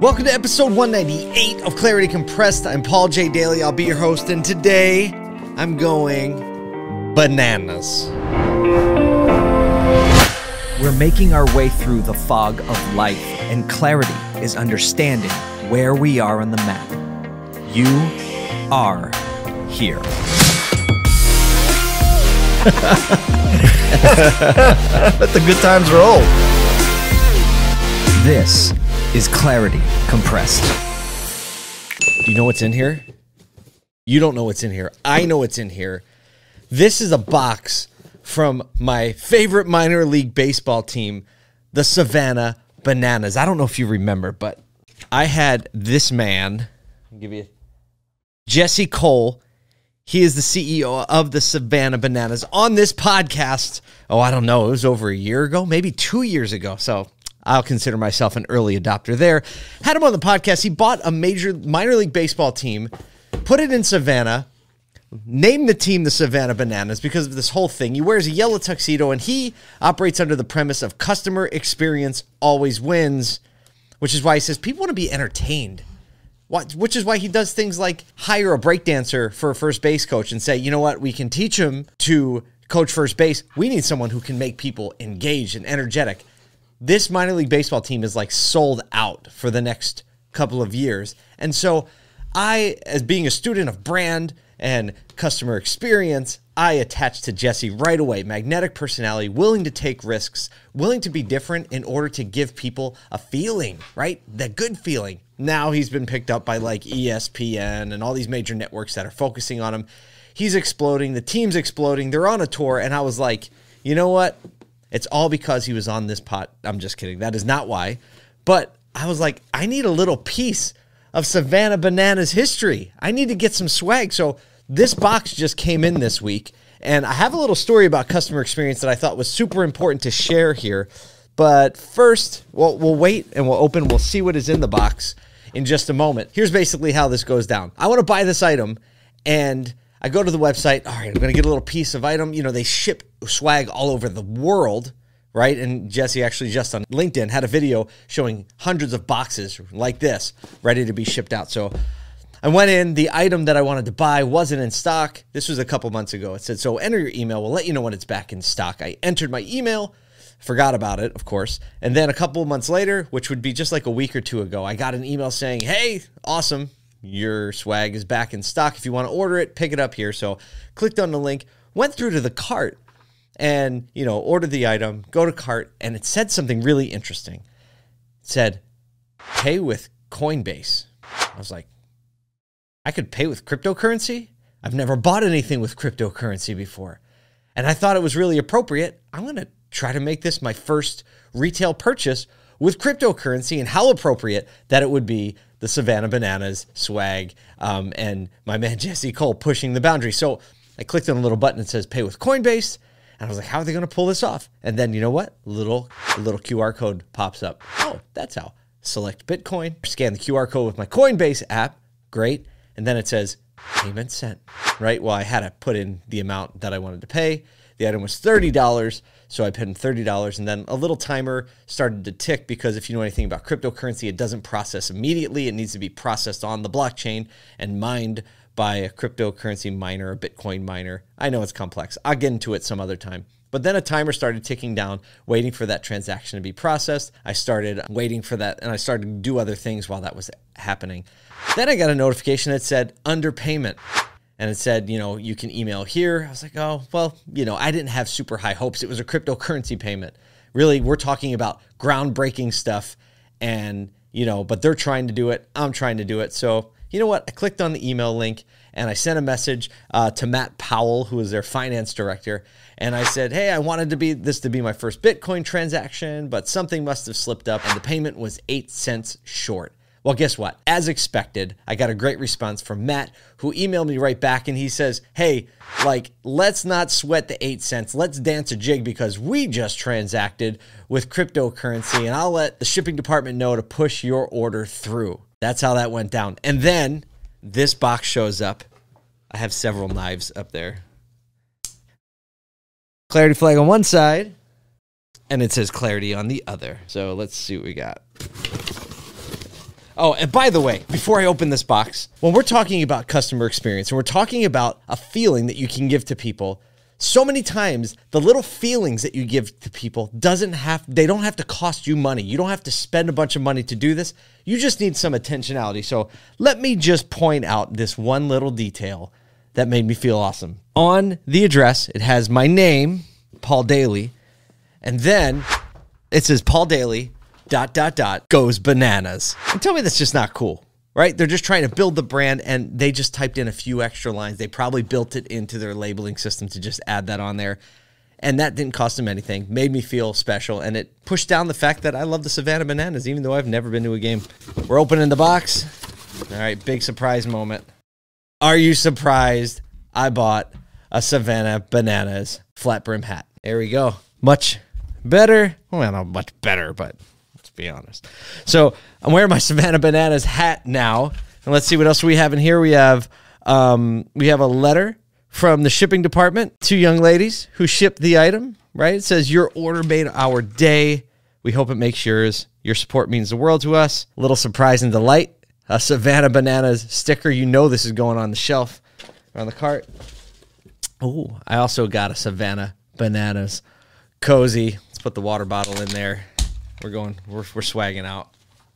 Welcome to episode 198 of Clarity Compressed. I'm Paul J. Daly. I'll be your host, and today I'm going bananas. We're making our way through the fog of life, and clarity is understanding where we are on the map. You are here. Let the good times roll. This is Clarity Compressed. Do you know what's in here? You don't know what's in here. I know what's in here. This is a box from my favorite minor league baseball team, the Savannah Bananas. I don't know if you remember, but I had this man, I'll give you Jesse Cole. He is the CEO of the Savannah Bananas on this podcast. Oh, I don't know. It was over a year ago, maybe two years ago. So I'll consider myself an early adopter there. Had him on the podcast. He bought a major minor league baseball team, put it in Savannah, named the team the Savannah Bananas because of this whole thing. He wears a yellow tuxedo and he operates under the premise of customer experience always wins, which is why he says people want to be entertained. What- Which is why he does things like hire a breakdancer for a first base coach and say, you know what, we can teach him to coach first base. We need someone who can make people engaged and energetic this minor league baseball team is like sold out for the next couple of years. And so I, as being a student of brand and customer experience, I attached to Jesse right away. Magnetic personality, willing to take risks, willing to be different in order to give people a feeling, right? The good feeling. Now he's been picked up by like ESPN and all these major networks that are focusing on him. He's exploding. The team's exploding. They're on a tour. And I was like, you know what? It's all because he was on this pot. I'm just kidding. That is not why. But I was like, I need a little piece of Savannah Bananas history. I need to get some swag. So this box just came in this week. And I have a little story about customer experience that I thought was super important to share here. But first, we'll, we'll wait and we'll open. We'll see what is in the box in just a moment. Here's basically how this goes down. I want to buy this item and I go to the website. All right, I'm going to get a little piece of item. You know, they ship swag all over the world, right? And Jesse actually just on LinkedIn had a video showing hundreds of boxes like this ready to be shipped out. So I went in. The item that I wanted to buy wasn't in stock. This was a couple months ago. It said, so enter your email. We'll let you know when it's back in stock. I entered my email, forgot about it, of course. And then a couple months later, which would be just like a week or two ago, I got an email saying, hey, awesome. Your swag is back in stock. If you want to order it, pick it up here. So clicked on the link, went through to the cart and, you know, ordered the item, go to cart, and it said something really interesting. It said, pay with Coinbase. I was like, I could pay with cryptocurrency? I've never bought anything with cryptocurrency before. And I thought it was really appropriate. I'm going to try to make this my first retail purchase with cryptocurrency and how appropriate that it would be the Savannah Bananas swag um, and my man Jesse Cole pushing the boundary. So I clicked on a little button that says pay with Coinbase. And I was like, how are they going to pull this off? And then you know what? Little little QR code pops up. Oh, that's how. Select Bitcoin, scan the QR code with my Coinbase app. Great. And then it says payment sent. Right? Well, I had to put in the amount that I wanted to pay. The item was $30. So I paid him $30. And then a little timer started to tick because if you know anything about cryptocurrency, it doesn't process immediately. It needs to be processed on the blockchain and mined by a cryptocurrency miner, a Bitcoin miner. I know it's complex. I'll get into it some other time. But then a timer started ticking down, waiting for that transaction to be processed. I started waiting for that and I started to do other things while that was happening. Then I got a notification that said underpayment. And it said, you know, you can email here. I was like, oh, well, you know, I didn't have super high hopes. It was a cryptocurrency payment. Really, we're talking about groundbreaking stuff. And, you know, but they're trying to do it. I'm trying to do it. So, you know what? I clicked on the email link and I sent a message uh, to Matt Powell, who is their finance director. And I said, hey, I wanted to be this to be my first Bitcoin transaction, but something must have slipped up and the payment was eight cents short. Well, guess what? As expected, I got a great response from Matt, who emailed me right back and he says, Hey, like, let's not sweat the eight cents. Let's dance a jig because we just transacted with cryptocurrency and I'll let the shipping department know to push your order through. That's how that went down. And then this box shows up. I have several knives up there. Clarity flag on one side, and it says clarity on the other. So let's see what we got. Oh, and by the way, before I open this box, when we're talking about customer experience and we're talking about a feeling that you can give to people, so many times the little feelings that you give to people doesn't have they don't have to cost you money. You don't have to spend a bunch of money to do this. You just need some attentionality So, let me just point out this one little detail that made me feel awesome. On the address, it has my name, Paul Daly, and then it says Paul Daly dot dot dot goes bananas. And tell me that's just not cool, right? They're just trying to build the brand and they just typed in a few extra lines. They probably built it into their labeling system to just add that on there. And that didn't cost them anything, made me feel special, and it pushed down the fact that I love the Savannah Bananas, even though I've never been to a game. We're opening the box. All right, big surprise moment. Are you surprised I bought a Savannah Bananas flat brim hat? There we go. Much better. Well, not much better, but be honest. So I'm wearing my Savannah Bananas hat now. And let's see what else we have in here. We have um, we have a letter from the shipping department. Two young ladies who shipped the item. Right? It says your order made our day. We hope it makes yours. Your support means the world to us. A little surprise and delight. A Savannah Bananas sticker. You know this is going on the shelf on the cart. Oh, I also got a Savannah Bananas cozy. Let's put the water bottle in there. We're going, we're, we're swagging out.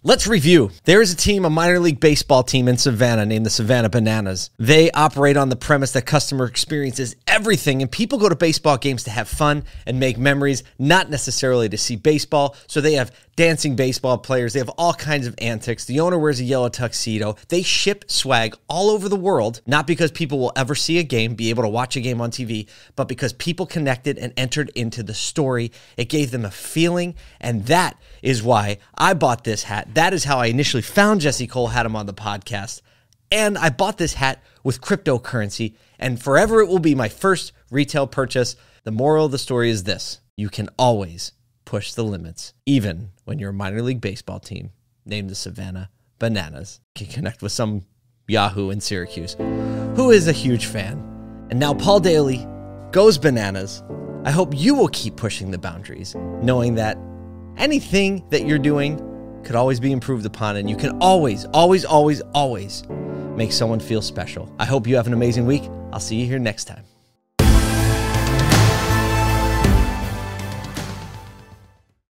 Let's review. There is a team, a minor league baseball team in Savannah named the Savannah Bananas. They operate on the premise that customer experience is everything, and people go to baseball games to have fun and make memories, not necessarily to see baseball. So they have dancing baseball players, they have all kinds of antics. The owner wears a yellow tuxedo. They ship swag all over the world, not because people will ever see a game, be able to watch a game on TV, but because people connected and entered into the story. It gave them a feeling, and that is why I bought this hat. That is how I initially found Jesse Cole, had him on the podcast. And I bought this hat with cryptocurrency, and forever it will be my first retail purchase. The moral of the story is this you can always push the limits, even when your minor league baseball team, named the Savannah Bananas, can connect with some Yahoo in Syracuse who is a huge fan. And now Paul Daly goes bananas. I hope you will keep pushing the boundaries, knowing that anything that you're doing could always be improved upon, and you can always, always, always, always make someone feel special. I hope you have an amazing week. I'll see you here next time.